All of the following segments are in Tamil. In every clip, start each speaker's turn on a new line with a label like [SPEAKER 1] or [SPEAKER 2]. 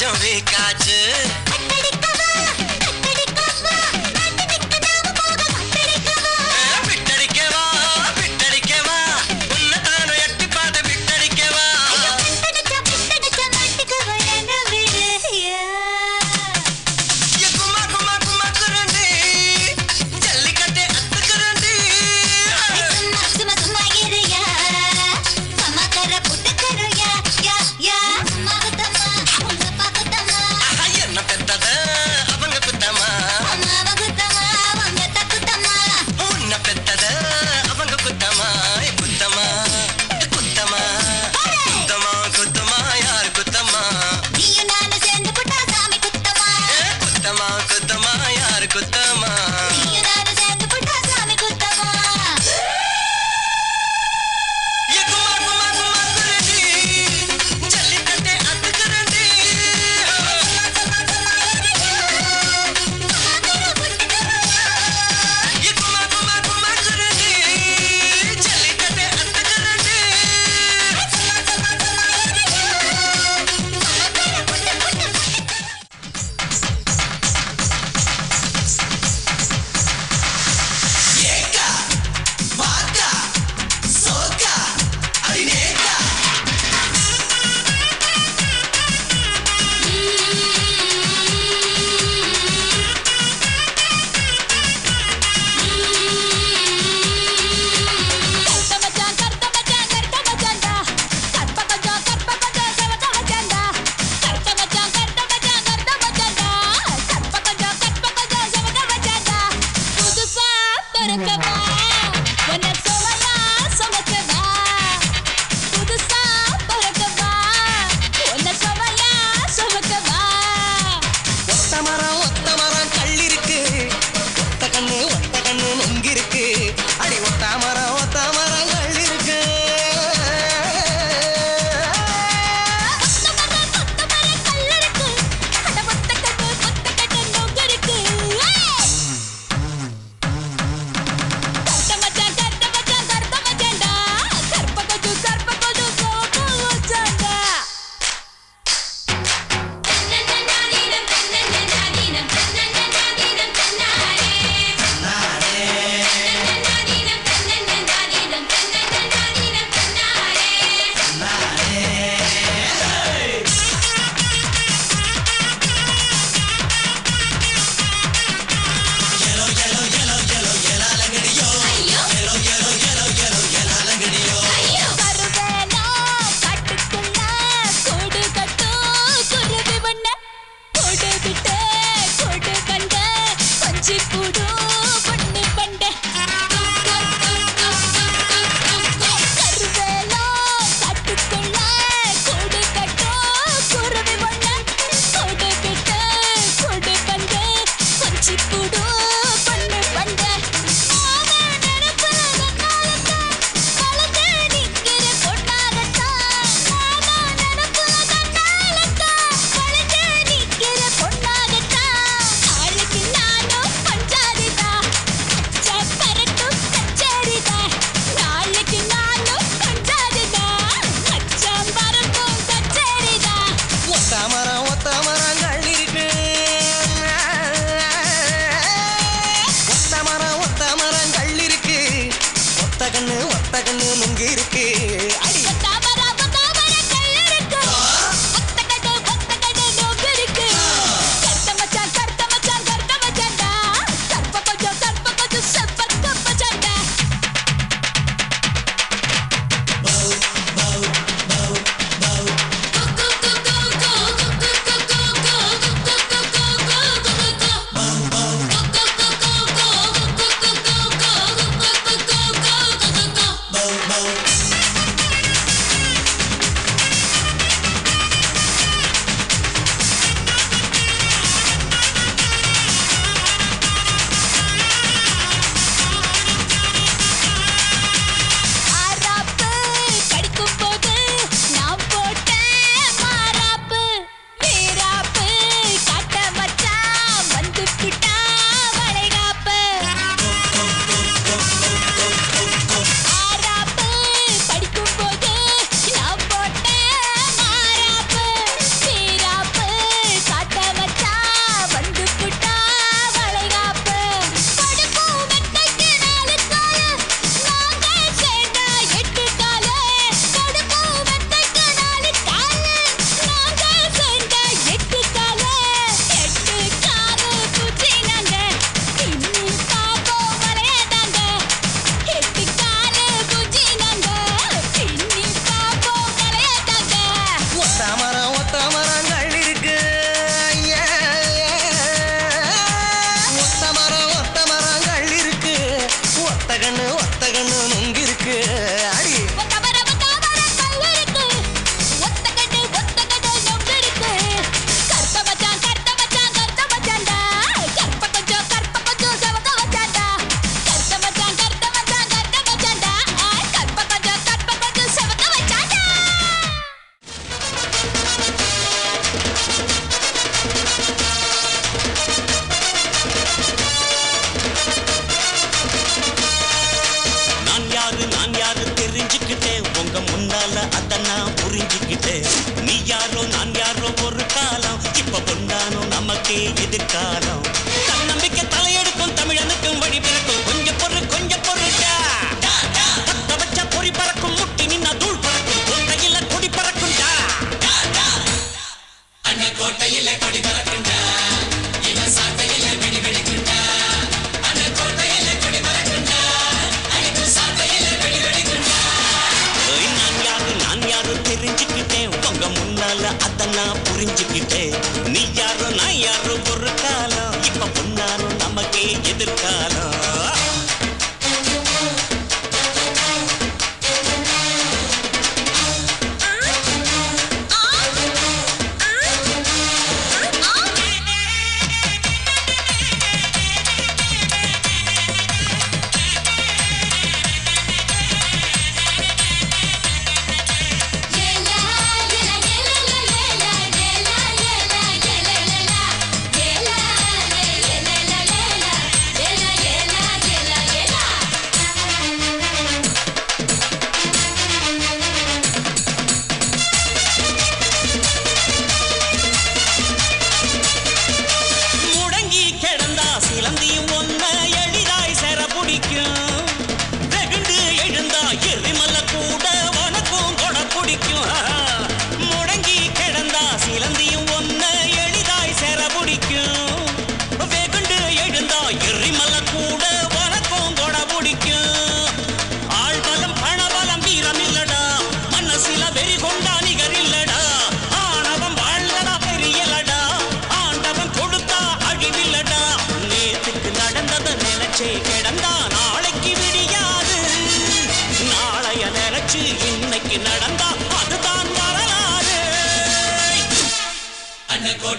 [SPEAKER 1] நான் கொஞ்சம்
[SPEAKER 2] love. కాలం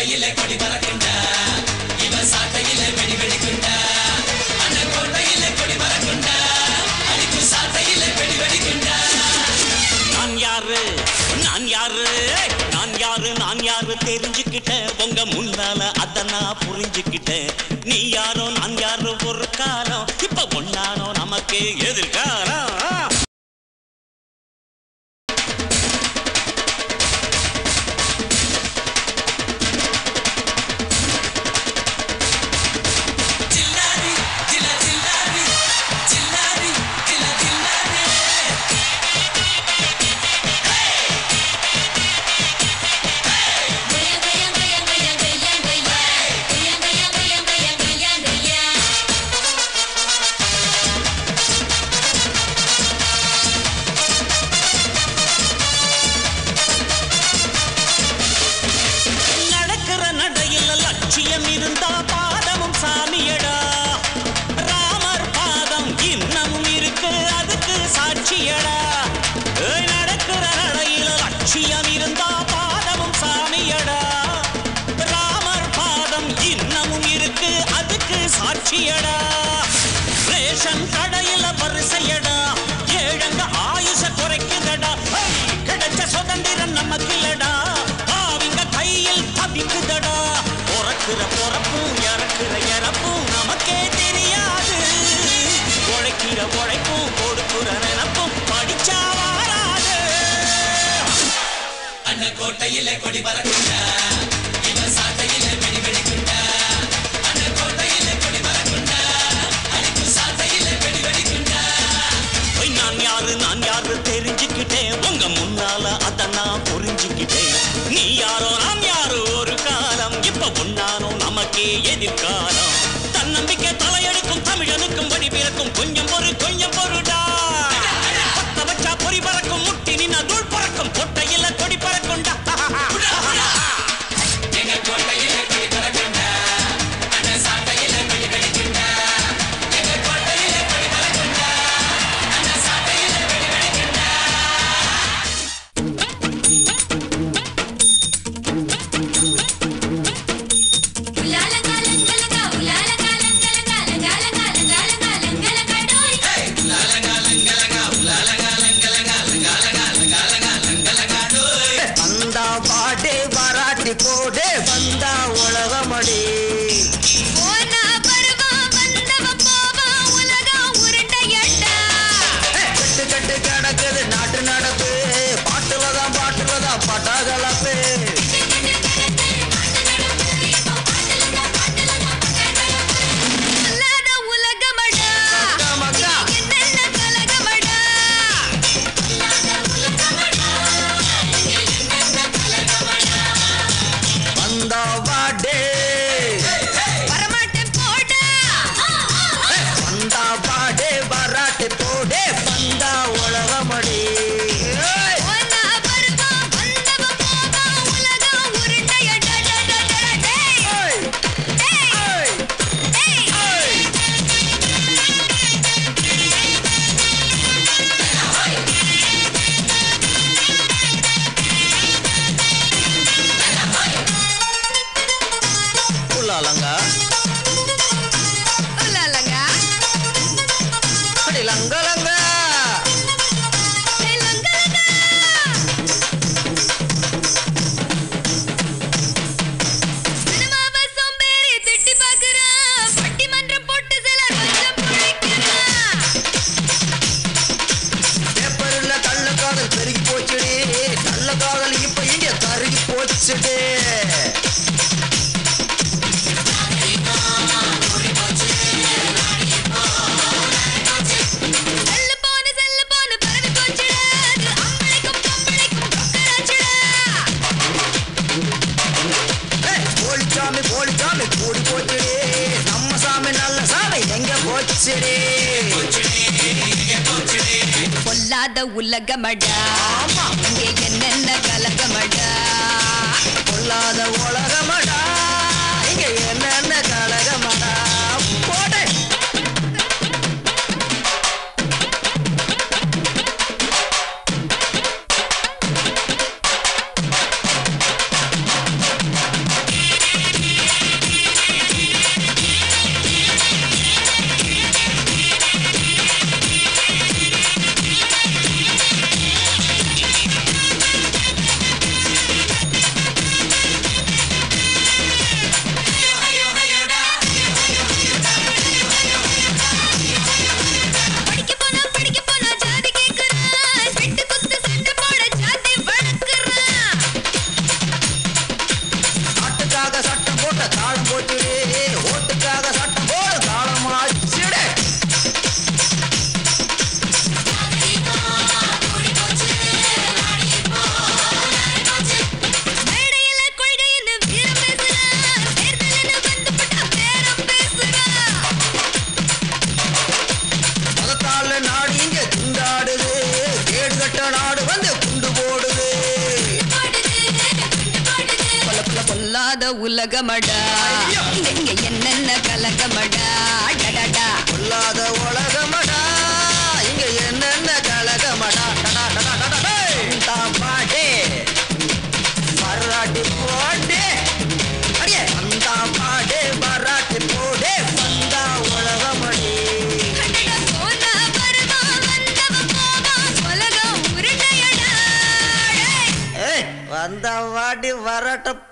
[SPEAKER 2] கோட்டையிலே கொடி பறக்குண்டா? இவன் சாட்டையிலே வெடி வெடிக்குண்டா? அந்த கோட்டையிலே கொடி பறக்குண்டா? அடிக்கும் சாட்டையிலே வெடி வெடிக்குண்டா? நான் யாரு? நான் யாரு? நான் யாரு? நான் யாரு? தெரிஞ்சுக்கிட்ட உங்க முன்னால அத நான் புரிஞ்சுக்கிட்ட நீ யாரோ? நான் யாரோ? ஒரு காலம். இப்ப ஒன்னானோ நமக்கே கையில கொடி
[SPEAKER 3] பறக்கும்
[SPEAKER 4] பொல்லாத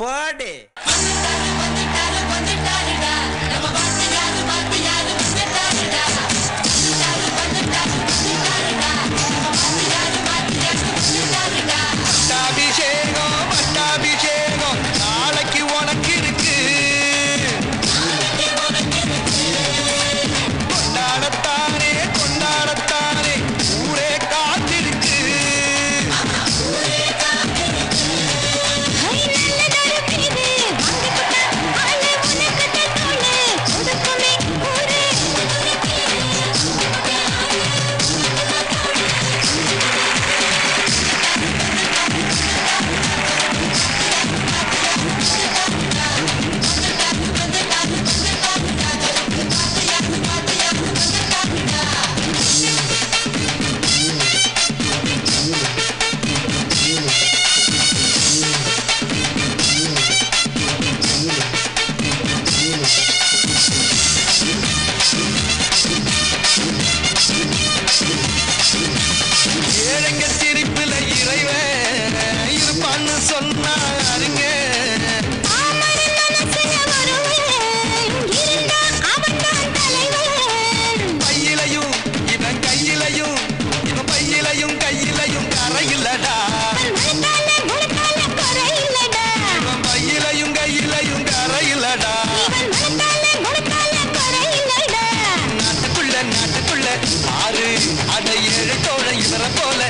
[SPEAKER 3] போடே.
[SPEAKER 4] போல